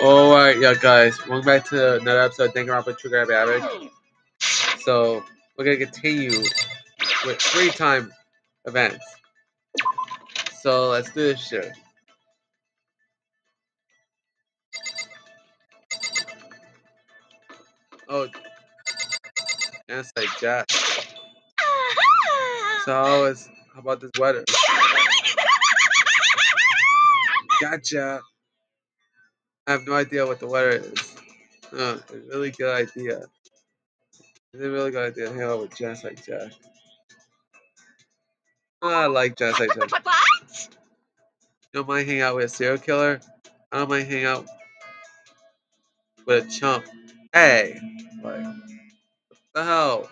Alright, yeah, guys, welcome back to another episode of Around with Trigger Average. So, we're gonna continue with free time events. So, let's do this shit. Oh, that's like Jack. So, how, is, how about this weather? Gotcha. I have no idea what the weather is. Oh, a really good idea. It's a really good idea to hang out with Genocide Jack. I like Genocide Jack. What? You don't mind hanging out with a serial killer? I don't mind hanging out with a chump. Hey! Like, what the hell?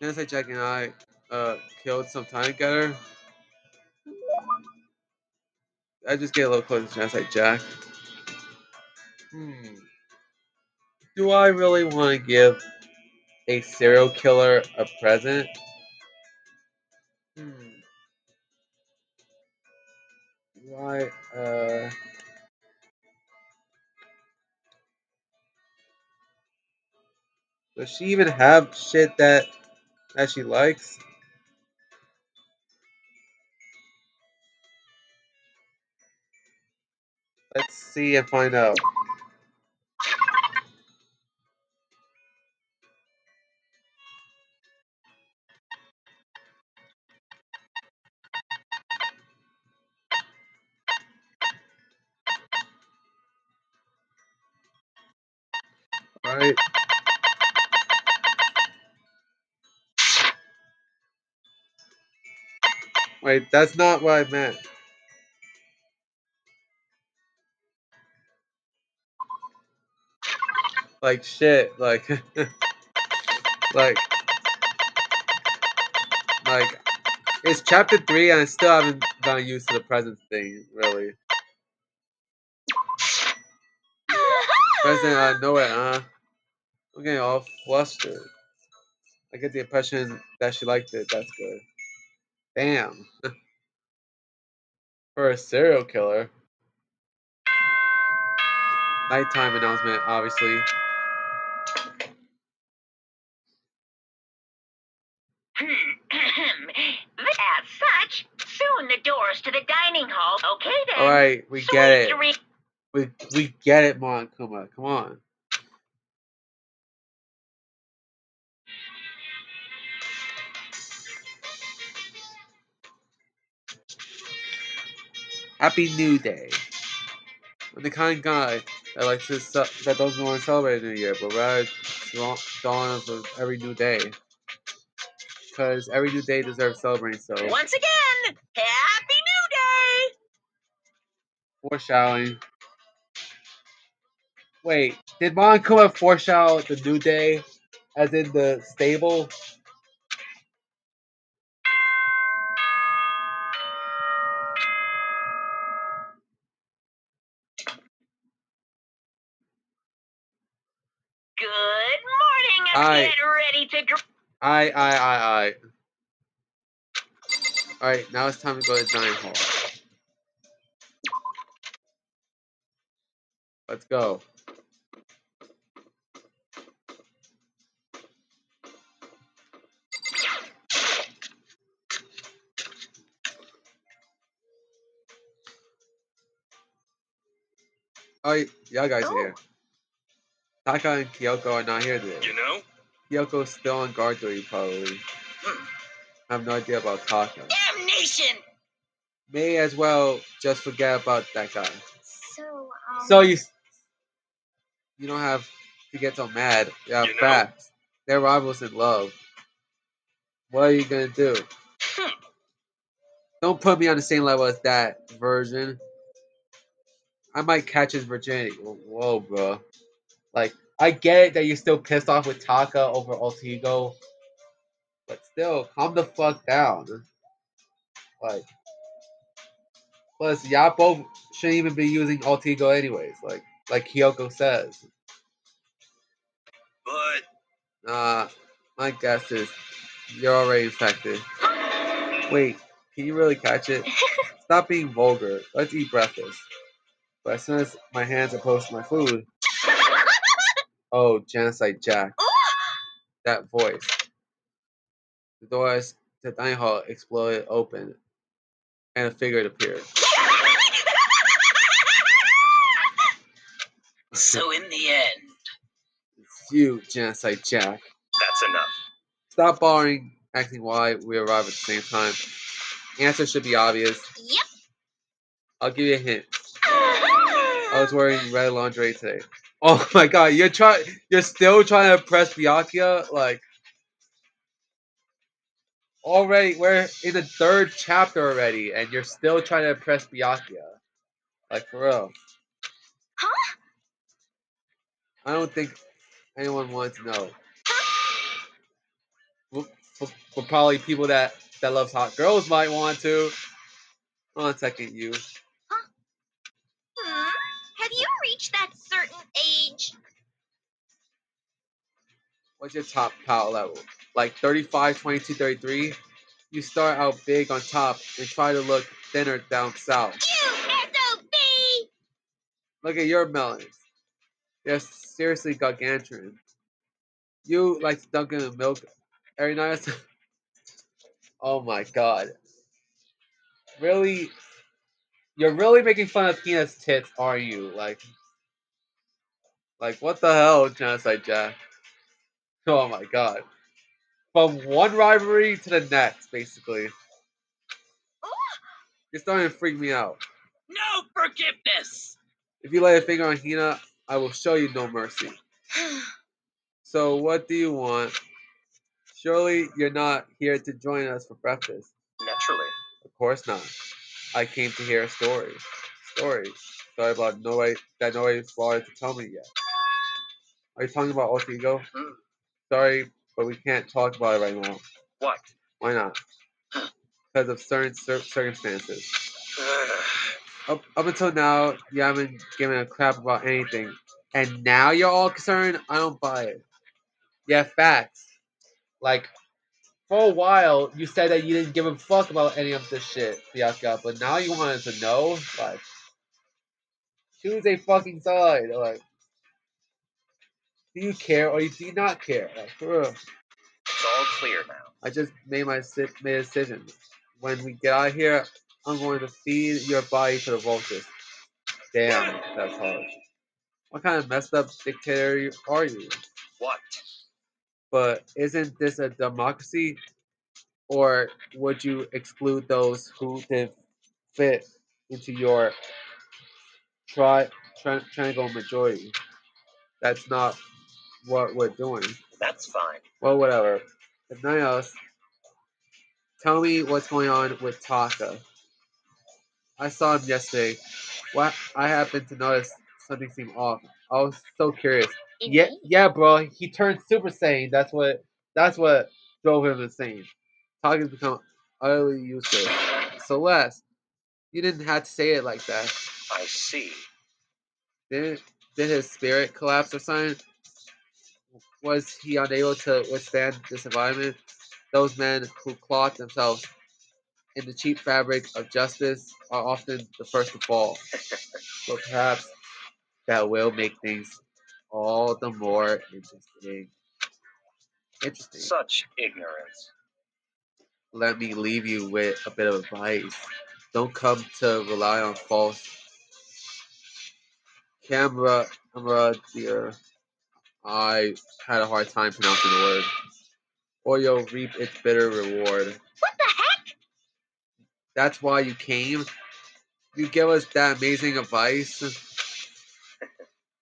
Genocide Jack and I uh, killed some time together. I just get a little closer to Genocide Jack. Hmm. Do I really want to give a serial killer a present? Hmm. Why, uh. Does she even have shit that that she likes? Let's see and find out. Alright. Wait, that's not what I meant. Like shit, like like like it's chapter three and I still haven't gotten used to the present thing, really. Present out of nowhere, huh? I'm getting all flustered. I get the impression that she liked it, that's good. Damn. For a serial killer. Nighttime announcement, obviously. As such, soon the doors to the dining hall. Then. Alright, we get it. We we get it, Monokuma. Come on. Happy New Day. I'm the kind of guy that likes to that doesn't want to celebrate a new year, but rather dawn of every new day. Because every new day deserves celebrating. So Once again, Happy New Day! Foreshadowing. Wait, did Monokuma foreshadow the new day, as in the stable? Good morning. Aye. Get ready to dr- I, I, I, I. Alright, now it's time to go to the dining hall. Let's go. Oh, y'all guys are here. Taka and Kyoko are not here today. You know? Kyoko's still on guard duty, probably. I have no idea about Taka. Damnation! May as well just forget about that guy. So, um, So you you don't have to get so mad. Yeah, You know? facts. They're rivals in love. What are you gonna do? Hmm. Don't put me on the same level as that version. I might catch his virginity. Whoa, bro. Like, I get it that you're still pissed off with Taka over Alter Ego, but still, calm the fuck down. Like, plus, y'all both shouldn't even be using Alter Ego anyways. Like, like Kyoko says. But Uh, my guess is you're already infected. Wait, can you really catch it? Stop being vulgar. Let's eat breakfast. But as soon as my hands approach my food, oh, Genocide Jack. That voice. The doors to the dining hall exploded open, and a figure appeared. So in the end, It's you, Genocide Jack. that's enough. Stop bothering asking why we arrive at the same time. Answer should be obvious. Yep. I'll give you a hint. Uh-huh. I was wearing red lingerie today. Oh my god, you're trying you're still trying to impress Byakuya? Like already we're in the third chapter already and you're still trying to impress Byakuya. Like for real. I don't think anyone wants to know. Well, for probably people that that loves hot girls might want to. Hold on a second, you. Hmm? Have you reached that certain age? What's your top power level? Like 35, 22, 33? You start out big on top and try to look thinner down south. You SOB! Look at your melons. They're seriously gargantuan. You like to dunk in milk every night. oh my god. Really? You're really making fun of Hina's tits, are you? Like, like what the hell, Genocide Jack? Oh my god. From one rivalry to the next, basically. You're starting to freak me out. No forgiveness. If you lay a finger on Hina, I will show you no mercy. So, what do you want? Surely you're not here to join us for breakfast. Naturally. Of course not. I came to hear a story. Story. Sorry about no nobody that nobody's bothered to tell me yet. Are you talking about alter ego? Hmm. Sorry, but we can't talk about it right now. What? Why not? Because of certain cir- circumstances. Up, up until now, you haven't given a crap about anything. And now you're all concerned? I don't buy it. Yeah, facts. Like, for a while, you said that you didn't give a fuck about any of this shit, Byakuya, but now you wanted to know? Like, choose a fucking side. Like, do you care or do you not care? Like, for real. It's all clear now. I just made my made a decision. When we get out of here, I'm going to feed your body to the vultures. Damn, that's harsh. What kind of messed up dictator are you? What? But isn't this a democracy? Or would you exclude those who didn't fit into your tri- tri- triangle majority? That's not what we're doing. That's fine. Well, whatever. If nothing else, tell me what's going on with Taka. I saw him yesterday. What I happened to notice something seemed off. I was so curious. Is Yeah, he? yeah, bro. He turned Super Saiyan. That's what. That's what drove him insane. Taka's become utterly useless. Celeste, you didn't have to say it like that. I see. Did did his spirit collapse or something? Was he unable to withstand this environment? Those men who clothe themselves in the cheap fabric of justice are often the first to fall. But perhaps that will make things all the more interesting. Interesting. Such ignorance. Let me leave you with a bit of advice. Don't come to rely on false camera, camera, dear. I had a hard time pronouncing the word. Or you'll reap its bitter reward. What the heck? That's why you came. You give us that amazing advice.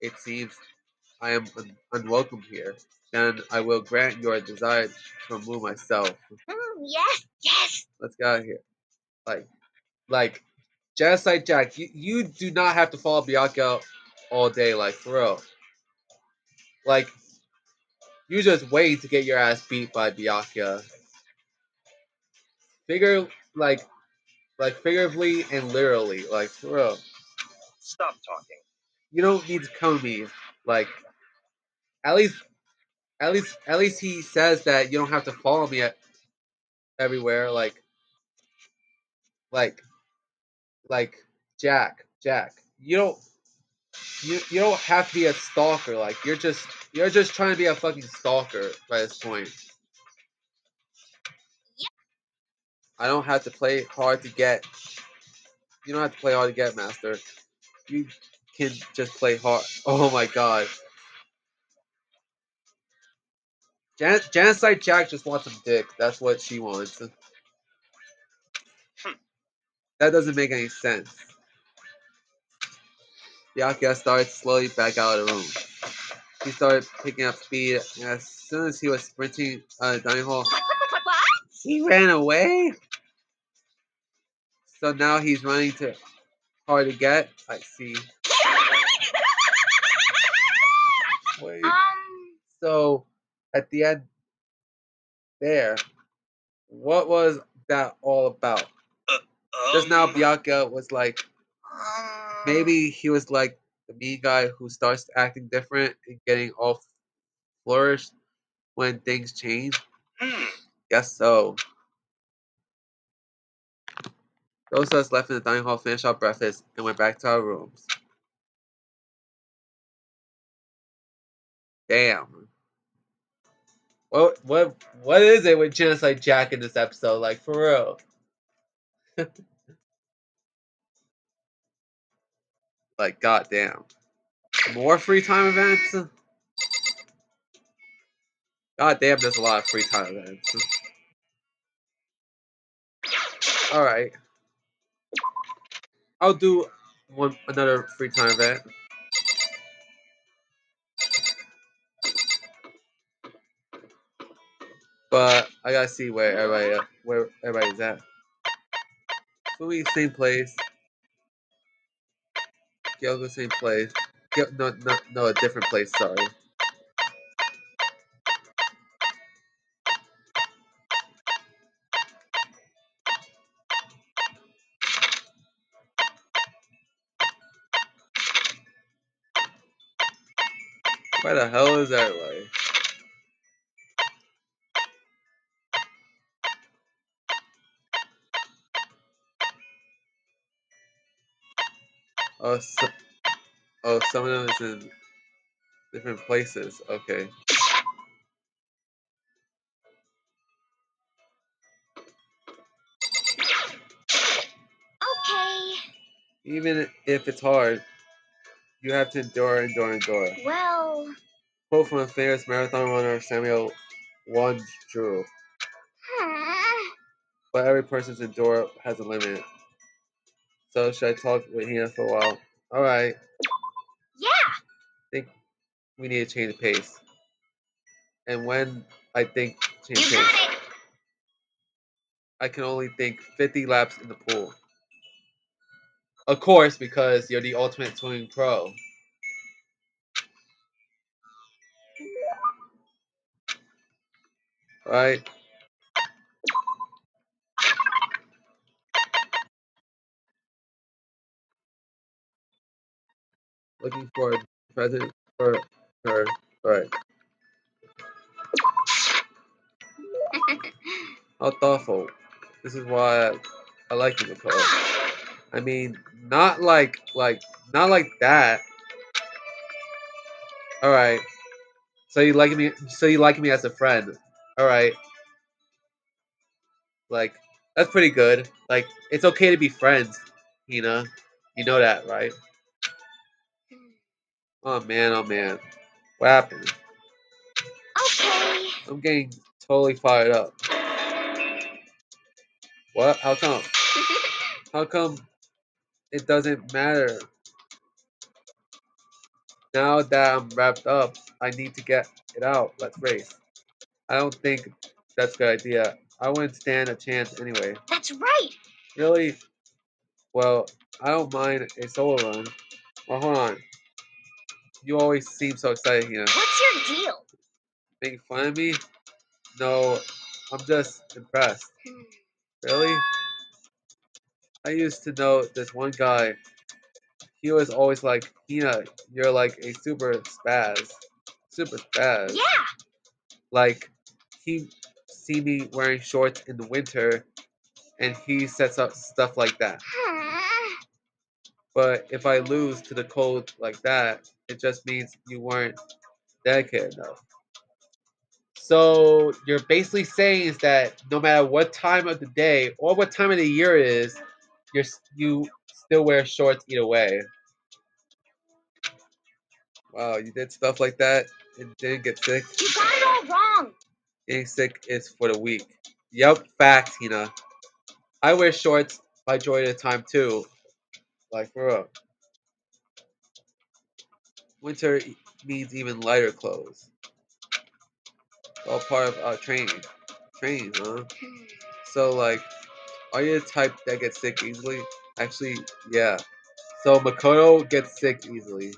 It seems I am un- unwelcome here. Then I will grant your desire to remove myself. Hmm, yes, yes. Let's get out of here. Like, like, Genocide Jack, you, you do not have to follow Byakuya all day, like, for real. Like, you just wait to get your ass beat by Byakuya. Figure, like, like, figuratively and literally, like, bro. Stop talking. You don't need to come to me, like, at least, at least, at least he says that you don't have to follow me at, everywhere, like, like, like Jack, Jack, you don't you you don't have to be a stalker. Like you're just you're just trying to be a fucking stalker by this point. I don't have to play hard to get. You don't have to play hard to get, Master. You can just play hard. Oh my god. Jan- Genocide Jack just wants some dick. That's what she wants. Hmm. That doesn't make any sense. Byakuya started slowly back out of the room. He started picking up speed, and as soon as he was sprinting out of the dining hall? What? he ran away. So now he's running to hard to get. I see. Wait. um. So at the end there, what was that all about? Just now, Um, Byakuya was like, maybe he was like the mean guy who starts acting different and getting all flourished when things change. Hmm. Guess so. Those of us left in the dining hall finished our breakfast and went back to our rooms. Damn. What what what is it with Genocide Jack in this episode? Like for real. like goddamn. More free time events? Goddamn, there's a lot of free time events. Alright. I'll do one another free time event. But I gotta see where everybody uh, where everybody's at. So we same place. Gilgo same place. No, no, no, a different place. Sorry. Hell is everybody? Oh, so, oh, some of them is in different places. Okay. Okay. Even if it's hard, you have to endure, endure, endure. Well. Quote from a famous marathon runner, Samuel One Drew. Hmm. But every person's endure has a limit. So should I talk with Hina for a while? All right. Yeah. I think we need to change the pace. And when I think You change got pace, it. I can only think 50 laps in the pool. Of course, because you're the ultimate swimming pro. Right? Looking for a present for her. Right. How thoughtful. This is why I, I like you, Nicole. I mean, not like like not like that. All right. So you like me? So you like me as a friend? All right. Like that's pretty good. Like it's okay to be friends, Hina. You know that, right? Oh man, oh man. What happened? okay. I'm getting totally fired up. What? How come? How come it doesn't matter? Now that I'm wrapped up, I need to get it out. Let's race. I don't think that's a good idea. I wouldn't stand a chance anyway. That's right. Really? Well, I don't mind a solo run. Well, hold on. You always seem so excited, Hina. What's your deal? Making fun of me? No, I'm just impressed. Hmm. Really? I used to know this one guy. He was always like, Hina, you're like a super spaz. Super spaz. Yeah. Like, he see me wearing shorts in the winter, and he sets up stuff like that. But if I lose to the cold like that, it just means you weren't dedicated enough. So you're basically saying is that no matter what time of the day or what time of the year it is, you're you still wear shorts either way. Wow, you did stuff like that and didn't get sick. You got it all wrong. Getting sick is for the weak. Yep, fact, Tina. I wear shorts by joy of the time too. Like for real. Winter means even lighter clothes. All part of uh, training. Training, huh? So like, are you the type that gets sick easily? Actually, yeah. So Makoto gets sick easily.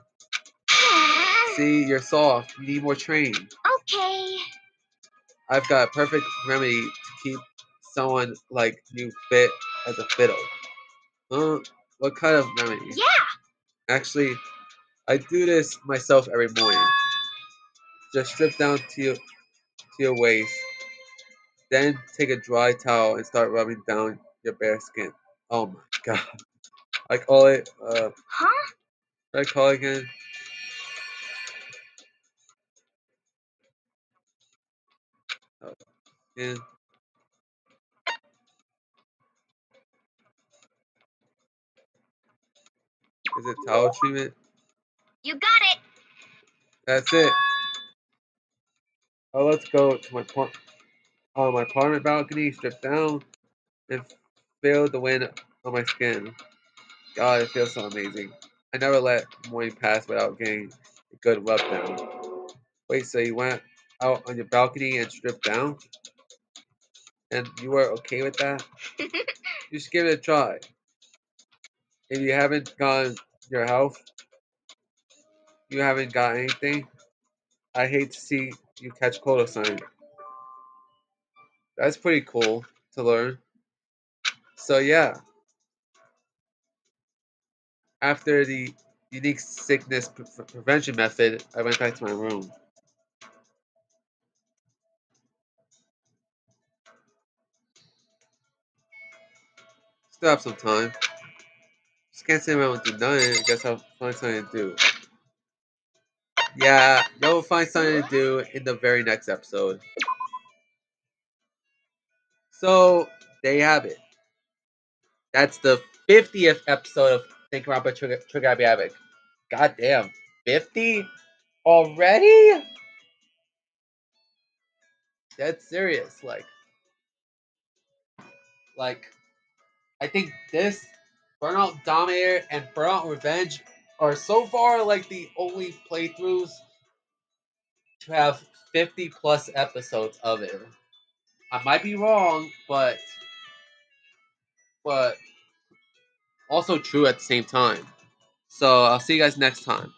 See, you're soft. You need more training. I've got a perfect remedy to keep someone like you fit as a fiddle. Huh? What kind of remedy? Yeah. Actually, I do this myself every morning. Just strip down to your, to your waist, then take a dry towel and start rubbing down your bare skin. Oh my god. I call it, uh, Huh? I call it again? Yeah. Is it towel treatment? You got it. That's it. Oh, let's go to my par- on my apartment balcony, strip down, and feel the wind on my skin. God, it feels so amazing. I never let morning pass without getting a good rub down. Wait, so you went out on your balcony and stripped down? And you are okay with that? just give it a try. If you haven't gotten your health, you haven't got anything, I hate to see you catch cold or something. That's pretty cool to learn. So yeah, after the unique sickness pre- pre- prevention method, I went back to my room. Still have some time. Just can't I won't do nothing. Guess I'll find something to do. Yeah, you'll find something to do in the very next episode. So there you have it. That's the 50th episode of Think Around but Trigger Trigger Happy. God damn, 50 already? That's serious. Like, like, I think this Burnout Dominator and Burnout Revenge are so far like the only playthroughs to have 50 plus episodes of it. I might be wrong, but but also true at the same time. So I'll see you guys next time.